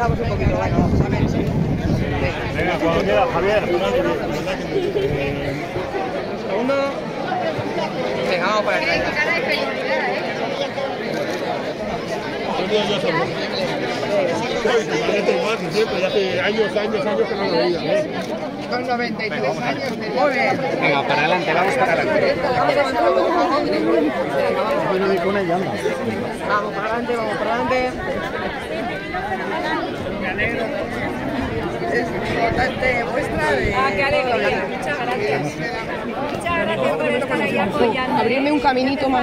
avanzamos un poquito, bueno, vamos a ver. Venga, cuando quieras, Javier. Segundo. Venga, vamos para de ¿eh? Ya hace años, años, años que no lo veía. ¿eh? Con 93 años. Muy bien. Venga, para adelante, vamos para adelante. Vamos para adelante, vamos para adelante. Importante muestra de... Ah, qué alegría. Muchas gracias. Muchas gracias por estar ahí apoyando. Abrirme un caminito más.